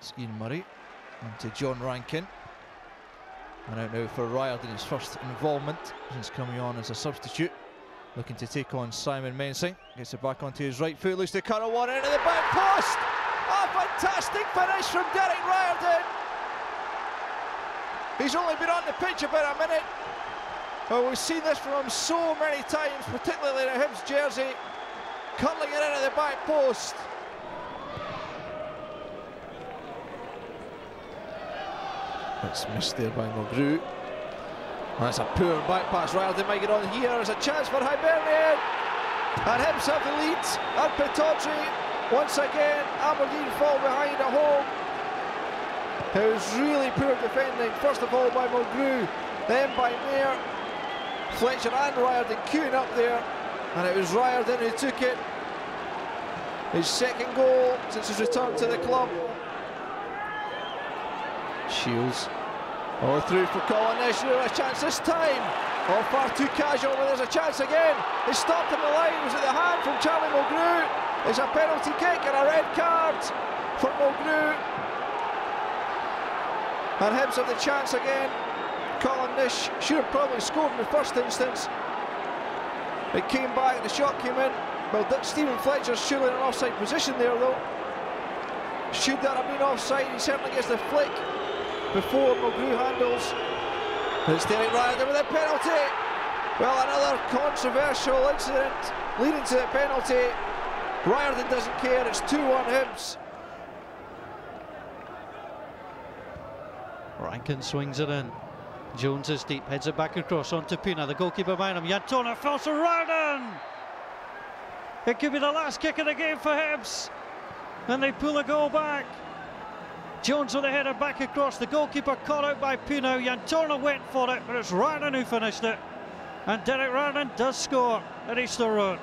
It's Ian Murray into John Rankin. I And out now for Riordan, his first involvement since coming on as a substitute. Looking to take on Simon Mensing. Gets it back onto his right foot, looks to one into the back post. A fantastic finish from Derek Riordan. He's only been on the pitch about a minute. Well, we've seen this from him so many times, particularly in a Hibs jersey. Curling it into the back post. It's missed there by Mulgrew. That's a poor back pass. Riordan might get on here. There's a chance for Hibernian. And himself the lead. And Pittodrie. Once again, Aberdeen fall behind at home. It was really poor defending. First of all by Mulgrew, then by Mayer. Fletcher and Riordan queuing up there. And it was Riordan who took it. His second goal since his return to the club. Shields. Oh, through for Colin Nish. a chance this time. Oh, far too casual, but there's a chance again. He stopped in the line. Was it the hand from Charlie Mulgrew? It's a penalty kick and a red card for Mulgrew. And Hibs have the chance again. Colin Nish should have probably scored in the first instance. It came back the shot came in. Well, Steven Fletcher's surely in an offside position there, though. Should that have been offside? He certainly gets the flick before Mulgrew handles. It's Derek Riordan with a penalty. Well, another controversial incident leading to the penalty. Riordan doesn't care, it's 2-1 Hibs. Rankin swings it in. Jones is deep, heads it back across onto Pina, the goalkeeper behind him. Yantona falls to Riordan. It could be the last kick of the game for Hibs. And they pull a goal back. Jones with the header back across. The goalkeeper caught out by Pino. Yantorna went for it, but it's Riordan who finished it. And Derek Riordan does score at Easter Road.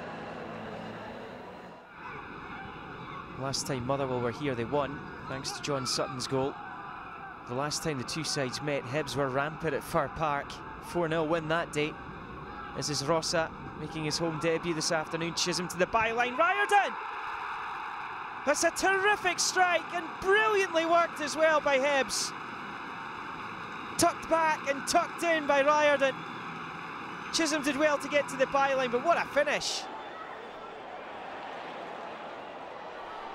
Last time Motherwell were here, they won, thanks to John Sutton's goal. The last time the two sides met, Hibs were rampant at Fir Park. 4-0 win that day. This is Rossa making his home debut this afternoon. Chisholm to the byline. Riordan! That's a terrific strike and brilliantly worked as well by Hibs. Tucked back and tucked in by Riordan. Chisholm did well to get to the byline, but what a finish.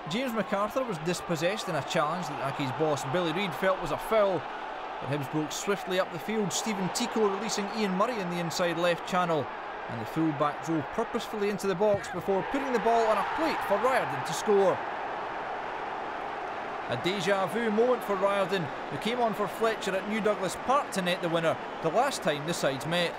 James McArthur was dispossessed in a challenge that Accies boss Billy Reid felt was a foul. But Hibs broke swiftly up the field, Steven Thicot releasing Ian Murray in the inside left channel. And the full-back drove purposefully into the box before putting the ball on a plate for Riordan to score. A deja vu moment for Riordan, who came on for Fletcher at New Douglas Park to net the winner, the last time the sides met.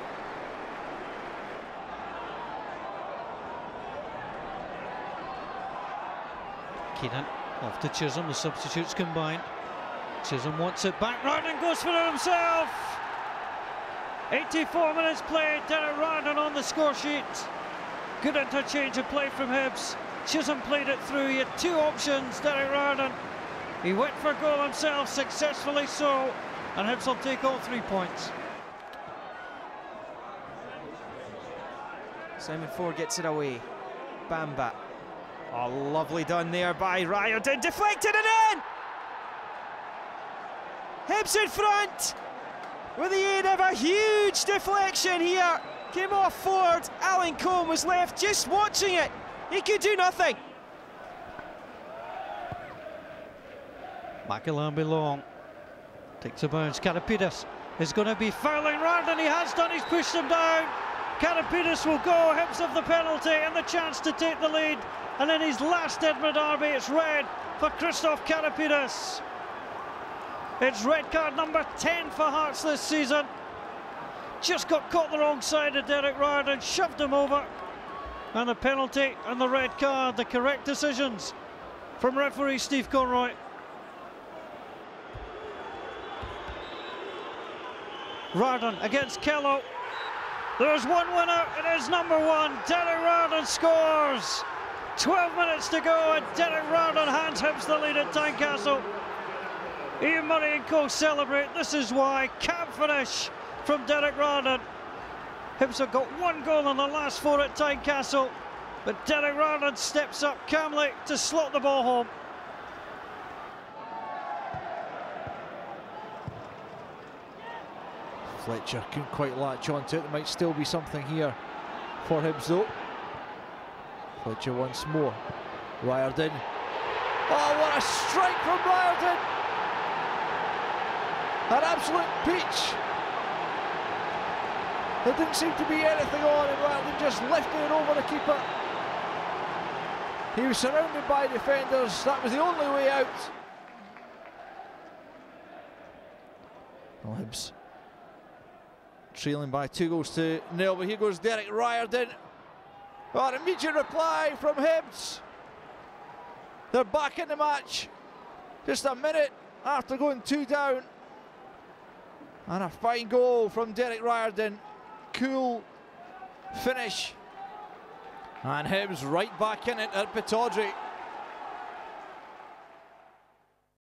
Keenan off to Chisholm, the substitutes combined. Chisholm wants it back, Riordan goes for it himself! 84 minutes played, Derek Riordan on the score sheet. Good interchange of play from Hibs. Chisholm played it through, he had two options, Derek Riordan. He went for goal himself, successfully so, and Hibs will take all three points. Simon Ford gets it away. Bamba. Oh, lovely done there by Riordan. Deflected it in! Hibs in front with the aid of a huge deflection here. Came off Ford. Alan Combe was left just watching it. He could do nothing. Ma-Kalambay long. Takes a bounce. Karipidis is going to be fouling round and he has done. He's pushed him down. Karipidis will go. Hibs of the penalty and the chance to take the lead. And in his last Edinburgh derby, it's red for Christos Karipidis. It's red card number 10 for Hearts this season. Just got caught the wrong side of Derek Riordan, shoved him over. And the penalty and the red card, the correct decisions from referee Steve Conroy. Riordan against Kello. There's one winner, it is number one. Derek Riordan scores. 12 minutes to go, and Derek Riordan hands Hibs the lead at Tynecastle. Ian Murray and co celebrate. This is why. Camp finish from Derek Riordan. Hibs have got one goal in the last four at Tynecastle, but Derek Riordan steps up calmly to slot the ball home. Fletcher couldn't quite latch onto it. There might still be something here for Hibs though. Fletcher once more. Riordan. Oh, what a strike from Riordan! An absolute peach. There didn't seem to be anything on, and Riordan just lifted it over the keeper. He was surrounded by defenders. That was the only way out. Well, Hibs trailing by two goals to nil, but here goes Derek Riordan. Oh, an immediate reply from Hibs. They're back in the match. Just a minute after going two down. And a fine goal from Derek Riordan. Cool finish. And Hibs right back in it at Pittodrie.